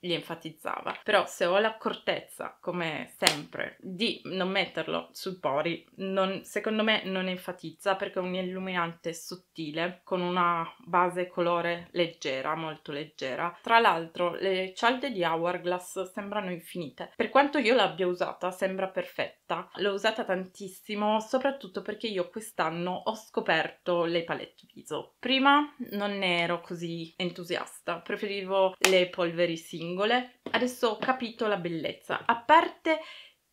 li enfatizzava. Però se ho l'accortezza, come sempre, di non metterlo sul pori, non, secondo me non enfatizza perché è un illuminante sottile con una base colore leggera, molto leggera. Tra l'altro le cialde di Hourglass sembrano infinite. Per quanto io l'abbia usata, sembra perfetta. L'ho usata tantissimo, soprattutto perché io quest'anno ho scoperto le palette viso. Prima non ne ero così entusiasta, preferivo le polveri singole singole, adesso ho capito la bellezza. A parte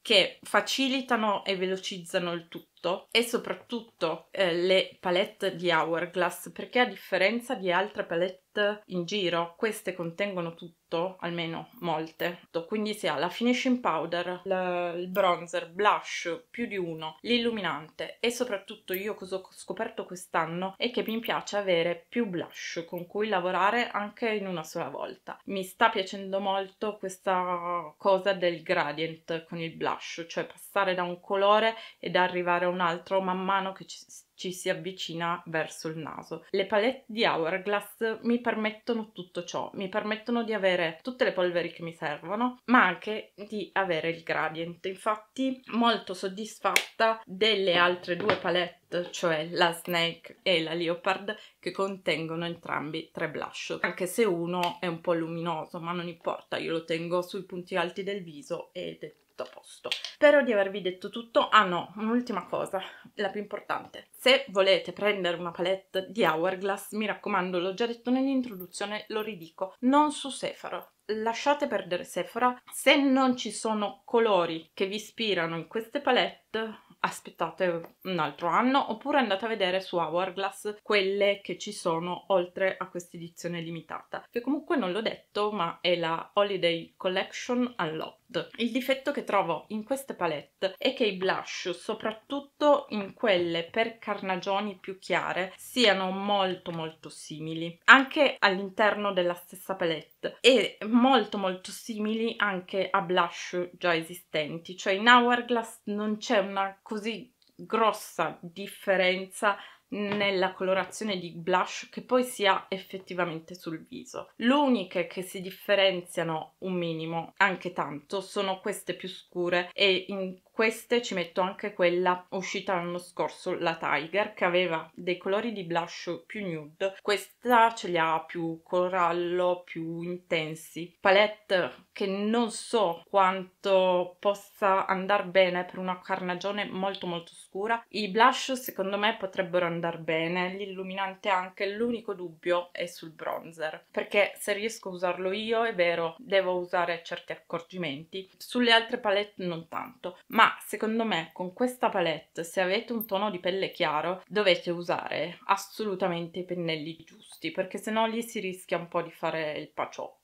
che facilitano e velocizzano il tutto e soprattutto eh, le palette di Hourglass perché a differenza di altre palette in giro queste contengono tutto almeno molte. Quindi si ha la finishing powder il bronzer blush più di uno l'illuminante e soprattutto io cosa ho scoperto quest'anno è che mi piace avere più blush con cui lavorare anche in una sola volta. Mi sta piacendo molto questa cosa del gradient con il blush cioè passare da un colore ed arrivare a un altro man mano che ci ci si avvicina verso il naso. Le palette di Hourglass mi permettono tutto ciò, mi permettono di avere tutte le polveri che mi servono, ma anche di avere il gradient. Infatti, molto soddisfatta delle altre due palette, cioè la Snake e la Leopard, che contengono entrambi tre blush, anche se uno è un po' luminoso, ma non importa, io lo tengo sui punti alti del viso ed è tutto a posto. Spero di avervi detto tutto. Ah no, un'ultima cosa, la più importante. Se volete prendere una palette di Hourglass, mi raccomando, l'ho già detto nell'introduzione, lo ridico, non su Sephora. Lasciate perdere Sephora. Se non ci sono colori che vi ispirano in queste palette, aspettate un altro anno oppure andate a vedere su Hourglass quelle che ci sono oltre a questa edizione limitata che comunque non l'ho detto ma è la Holiday Collection Unlocked. Il difetto che trovo in queste palette è che i blush soprattutto in quelle per carnagioni più chiare siano molto molto simili anche all'interno della stessa palette e molto molto simili anche a blush già esistenti. Cioè in Hourglass non c'è una così grossa differenza nella colorazione di blush che poi si ha effettivamente sul viso. L'uniche che si differenziano un minimo, anche tanto, sono queste più scure e in queste ci metto anche quella uscita l'anno scorso, la Tiger, che aveva dei colori di blush più nude. Questa ce li ha più corallo, più intensi. Palette che non so quanto possa andare bene per una carnagione molto molto scura. I blush secondo me potrebbero andare bene, l'illuminante anche. L'unico dubbio è sul bronzer, perché se riesco a usarlo io, è vero, devo usare certi accorgimenti. Sulle altre palette non tanto, ma secondo me con questa palette se avete un tono di pelle chiaro dovete usare assolutamente i pennelli giusti perché sennò lì si rischia un po' di fare il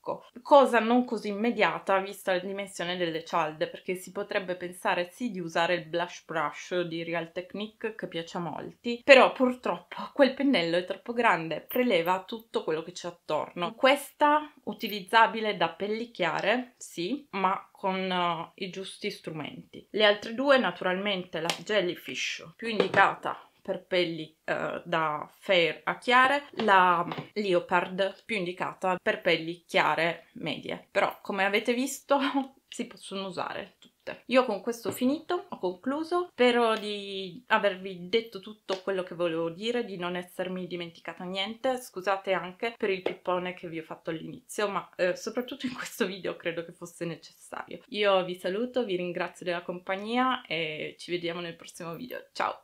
paciocco cosa non così immediata vista la dimensione delle cialde perché si potrebbe pensare sì di usare il blush brush di Real Technique che piace a molti però purtroppo quel pennello è troppo grande preleva tutto quello che c'è attorno questa utilizzabile da pelli chiare sì ma con uh, i giusti strumenti. Le altre due naturalmente la Jellyfish più indicata per pelli uh, da fair a chiare, la Leopard più indicata per pelli chiare medie. Però come avete visto si possono usare tutte. Io con questo ho finito, ho concluso, spero di avervi detto tutto quello che volevo dire, di non essermi dimenticata niente, scusate anche per il pippone che vi ho fatto all'inizio, ma eh, soprattutto in questo video credo che fosse necessario. Io vi saluto, vi ringrazio della compagnia e ci vediamo nel prossimo video, ciao!